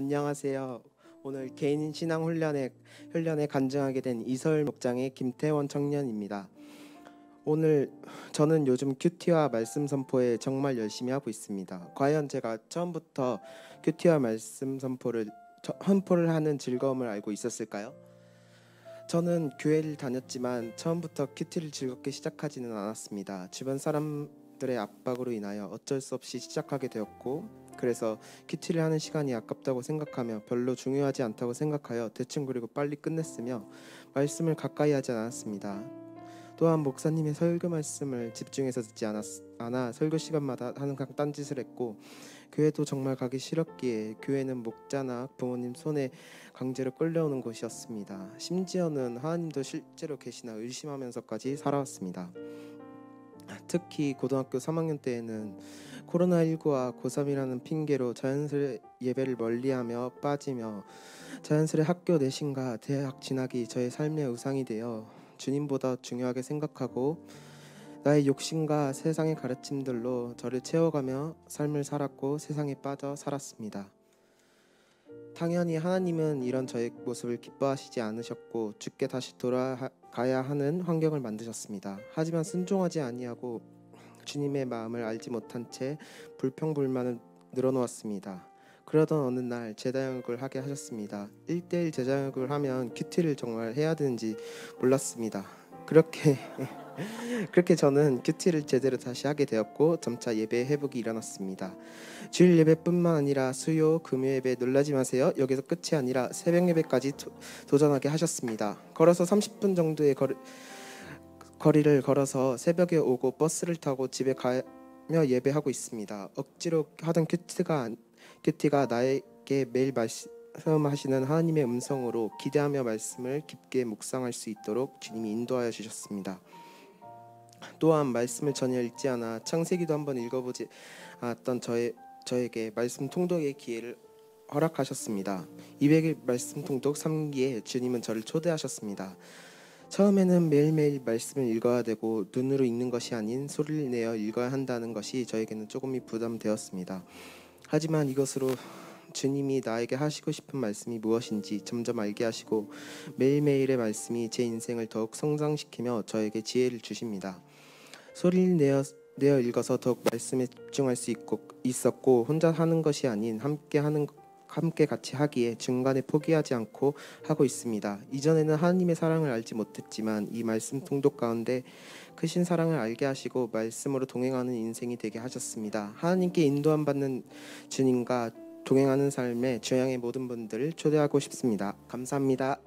안녕하세요. 오늘 개인 신앙 훈련에 훈련에 간증하게 된 이서울 목장의 김태원 청년입니다. 오늘 저는 요즘 큐티와 말씀 선포에 정말 열심히 하고 있습니다. 과연 제가 처음부터 큐티와 말씀 선포를 저- 선포를 하는 즐거움을 알고 있었을까요? 저는 교회를 다녔지만 처음부터 큐티를 즐겁게 시작하지는 않았습니다. 주변 사람들의 압박으로 인하여 어쩔 수 없이 시작하게 되었고 그래서 큐티를 하는 시간이 아깝다고 생각하며 별로 중요하지 않다고 생각하여 대충 그리고 빨리 끝냈으며 말씀을 가까이 하지 않았습니다. 또한 목사님의 설교 말씀을 집중해서 듣지 않았, 않아 설교 시간마다 하는 딴짓을 했고 교회도 정말 가기 싫었기에 교회는 목자나 부모님 손에 강제로 끌려오는 곳이었습니다. 심지어는 하나님도 실제로 계시나 의심하면서까지 살아왔습니다. 특히 고등학교 3학년 때에는 코로나19와 고3이라는 핑계로 자연스레 예배를 멀리하며 빠지며 자연스레 학교 내신과 대학 진학이 저의 삶의 우상이 되어 주님보다 중요하게 생각하고 나의 욕심과 세상의 가르침들로 저를 채워가며 삶을 살았고 세상에 빠져 살았습니다. 당연히 하나님은 이런 저의 모습을 기뻐하시지 않으셨고 죽게 다시 돌아가야 하는 환경을 만드셨습니다. 하지만 순종하지 아니하고 주님의 마음을 알지 못한 채 불평불만을 늘어놓았습니다. 그러던 어느 날 제자역을 하게 하셨습니다. 1대1 제자역을 하면 큐티를 정말 해야 되는지 몰랐습니다. 그렇게 그렇게 저는 큐티를 제대로 다시 하게 되었고 점차 예배 회복이 일어났습니다. 주일 예배뿐만 아니라 수요, 금요 예배 놀라지 마세요. 여기서 끝이 아니라 새벽 예배까지 도, 도전하게 하셨습니다. 걸어서 30분 정도의 거리, 거리를 걸어서 새벽에 오고 버스를 타고 집에 가며 예배하고 있습니다. 억지로 하던 큐티가 안- 큐티가 나에게 매일 말씀하시는 하나님의 음성으로 기대하며 말씀을 깊게 묵상할 수 있도록 주님이 인도하여 주셨습니다. 또한 말씀을 전혀 읽지 않아 창세기도 한번 읽어보지 않았던 저의 저에게 말씀 통독의 기회를 허락하셨습니다. 200일 말씀 통독 3기에 주님은 저를 초대하셨습니다. 처음에는 매일매일 말씀을 읽어야 되고 눈으로 읽는 것이 아닌 소리를 내어 읽어야 한다는 것이 저에게는 조금이 부담되었습니다. 하지만 이것으로 주님이 나에게 하시고 싶은 말씀이 무엇인지 점점 알게 하시고 매일매일의 말씀이 제 인생을 더욱 성장시키며 저에게 지혜를 주십니다. 소리를 내어 내어 읽어서 더욱 말씀에 집중할 수 있고 있었고 혼자 하는 것이 아닌 함께 하는 함께 같이 하기에 중간에 포기하지 않고 하고 있습니다. 이전에는 하나님의 사랑을 알지 못했지만 이 말씀 통독 가운데 크신 사랑을 알게 하시고 말씀으로 동행하는 인생이 되게 하셨습니다. 하나님께 인도함 받는 주님과 동행하는 삶에 주양의 모든 분들을 초대하고 싶습니다. 감사합니다.